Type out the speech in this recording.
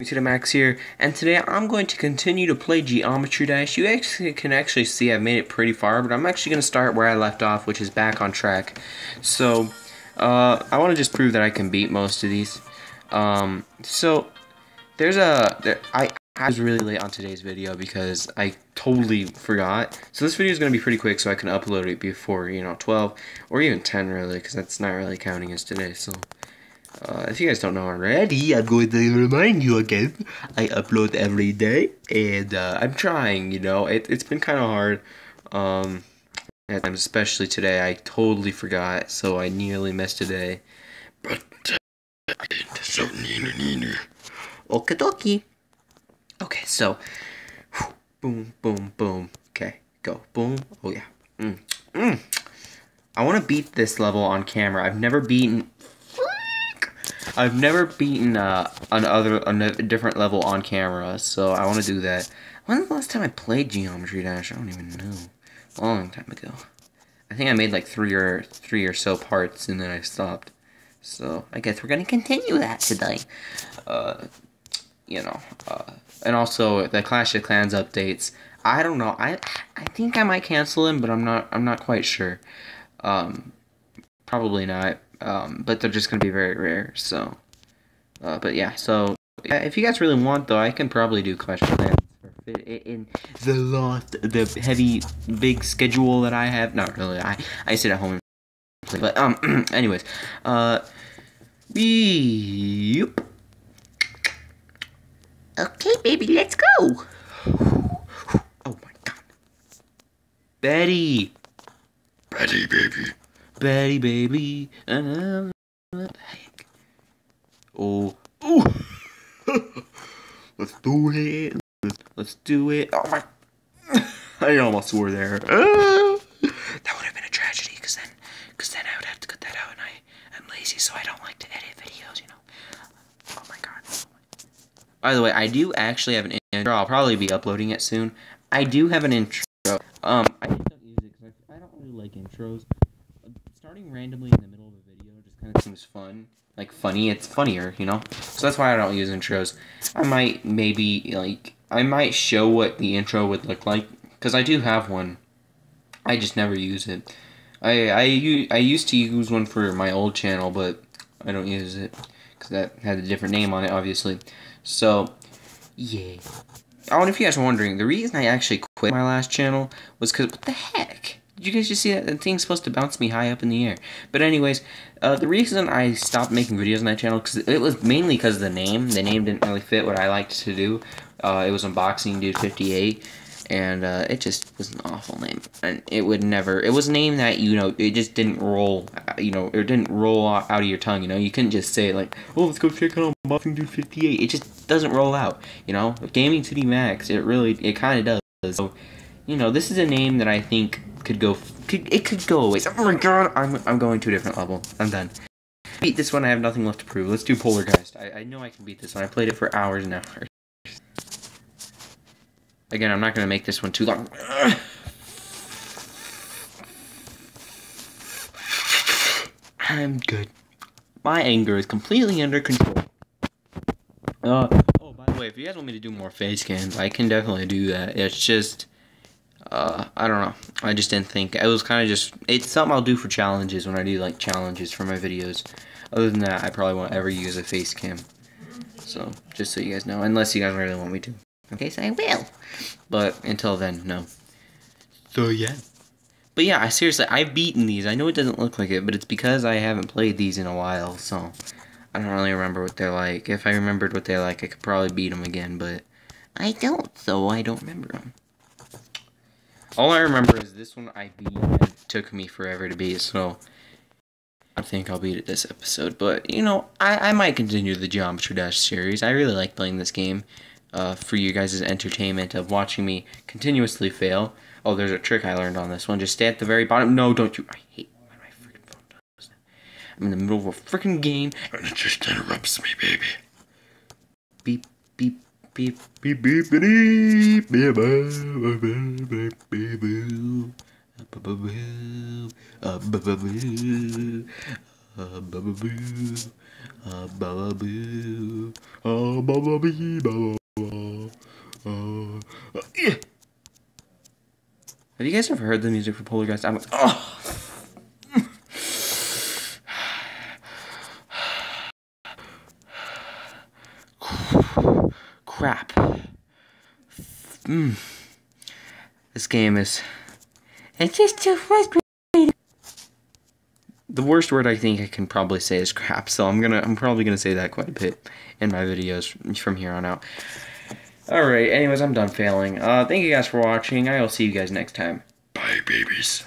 to the Max here, and today I'm going to continue to play Geometry Dash. You actually can actually see I've made it pretty far, but I'm actually going to start where I left off, which is back on track. So, uh, I want to just prove that I can beat most of these. Um, so, there's a, there, I, I was really late on today's video because I totally forgot. So this video is going to be pretty quick so I can upload it before, you know, 12 or even 10 really because that's not really counting as today. So uh, if you guys don't know already, I'm going to remind you again. I upload every day and uh, I'm trying, you know. It, it's been kind of hard. Um, at especially today, I totally forgot so I nearly missed a day. But uh, I didn't. So, neener, neener. Okie dokie. Okay, so boom, boom, boom. Okay, go. Boom. Oh, yeah. Mm. Mm. I want to beat this level on camera. I've never beaten... I've never beaten uh, another a different level on camera, so I want to do that. When's the last time I played Geometry Dash? I don't even know. A long time ago. I think I made like three or three or so parts, and then I stopped. So I guess we're gonna continue that today. Uh, you know, uh, and also the Clash of Clans updates. I don't know. I I think I might cancel them, but I'm not. I'm not quite sure. Um, probably not. Um, but they're just gonna be very rare. So, uh, but yeah. So yeah, if you guys really want, though, I can probably do Clash of Clans in the lot, the heavy big schedule that I have. Not really. I I sit at home and play. But um, anyways, uh, yep. Okay, baby, let's go. Oh my god. Betty. Betty, baby. Betty, baby. Uh, uh, uh, oh. Ooh. Let's do it. Let's do it. Oh my. I almost swore there. that would have been a tragedy, because then, cause then I would have to cut that out, and I, I'm lazy, so I don't like to edit videos, you know. Oh my god. By the way, I do actually have an intro. I'll probably be uploading it soon. I do have an intro. Um, I just don't use it because I, don't really like intros. Starting randomly in the middle of a video just kind of seems fun. Like, funny. It's funnier, you know? So that's why I don't use intros. I might maybe, like, I might show what the intro would look like. Because I do have one. I just never use it. I, I, I used to use one for my old channel, but I don't use it. Because that had a different name on it, obviously. So, yeah. Oh, and if you guys are wondering, the reason I actually quit my last channel was because, what the heck? Did you guys just see that? The thing's supposed to bounce me high up in the air. But anyways, uh, the reason I stopped making videos on that channel, because it was mainly because of the name. The name didn't really fit what I liked to do. Uh, it was Unboxing Dude 58 and uh, it just was an awful name. And it would never. It was a name that you know it just didn't roll. You know, it didn't roll out of your tongue. You know, you couldn't just say like, "Oh, let's go check out Unboxing Dude 58." It just doesn't roll out. You know, Gaming City Max. It really, it kind of does. So, you know, this is a name that I think could go. Could, it could go away. Oh my god, I'm I'm going to a different level. I'm done. Beat this one. I have nothing left to prove. Let's do Polargeist. I, I know I can beat this one. I played it for hours and hours. Again, I'm not going to make this one too long. I'm good. My anger is completely under control. Uh, oh, by the way, if you guys want me to do more face cams, I can definitely do that. It's just, uh, I don't know. I just didn't think. It was kind of just, it's something I'll do for challenges when I do, like, challenges for my videos. Other than that, I probably won't ever use a face cam. So, just so you guys know. Unless you guys really want me to. Okay, so I will. But until then, no. So yeah. But yeah, I seriously, I've beaten these. I know it doesn't look like it, but it's because I haven't played these in a while, so I don't really remember what they're like. If I remembered what they're like, I could probably beat them again, but I don't, so I don't remember them. All I remember is this one I beat, took me forever to beat, so I think I'll beat it this episode. But, you know, I, I might continue the Geometry Dash series. I really like playing this game uh, for you guys' entertainment of watching me continuously fail. Oh, there's a trick I learned on this one. Just stay at the very bottom. No, don't you. I hate when my freaking phone does that. I'm in the middle of a freaking game. And it just interrupts me, baby. Beep, beep, beep beep beep beep beep Have you guys ever heard the music for Poltergeist? I'm like, oh. Mm. This game is. It's just too frustrating. The worst word I think I can probably say is crap, so I'm gonna I'm probably gonna say that quite a bit in my videos from here on out. Alright, anyways, I'm done failing. Uh thank you guys for watching. I will see you guys next time. Bye, babies.